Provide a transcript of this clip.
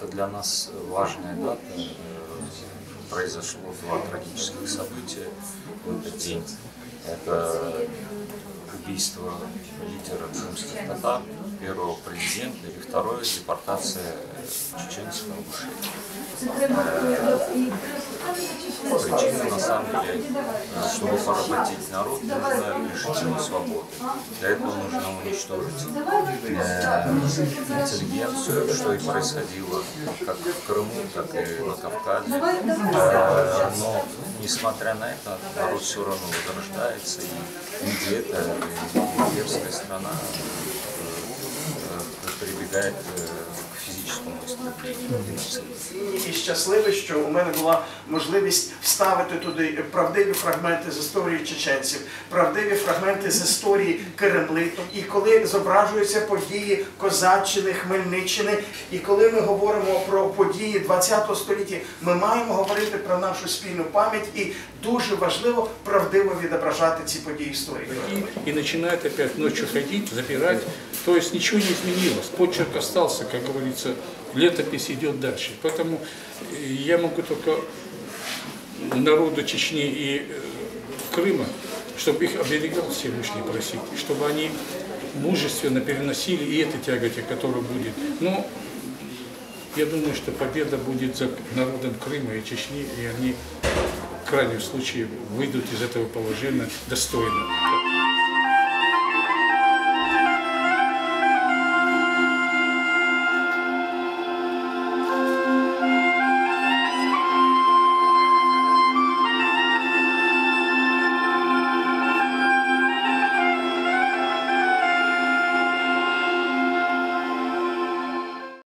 Это для нас важная дата. Э, Произошло два трагических события в этот день. Это убийство лидера крымских татар, первого президента, и второе депортация чеченцев в Ингушетию. Причина на самом деле, чтобы поработить народ, нужно лишить его свободы. Для этого нужно уничтожить э, интеллигенцию, что и происходило как в Крыму, так и на Кавказе. Э, но, несмотря на это, народ все равно возрождается, и Индия – это имперская страна, э, прибегает э, к физическому истреблению. І щасливий, що у мене була можливість вставити туди правдиві фрагменти з історії чеченців, правдиві фрагменти з історії Кремлиту. І коли зображуються події Козаччини, Хмельниччини, і коли ми говоримо про події ХХ століття, ми маємо говорити про нашу спільну пам'ять і дуже важливо правдиво відображати ці події історії. и, и начинает опять ночью ходить, забирать. То есть ничего не изменилось. Почерк остался, как говорится, летопись идет дальше. Поэтому я могу только народу Чечни и э, Крыма, чтобы их оберегал Всевышний просить, чтобы они мужественно переносили и это тяготе, которая будет. Но я думаю, что победа будет за народом Крыма и Чечни, и они в крайнем случае выйдут из этого положения достойно.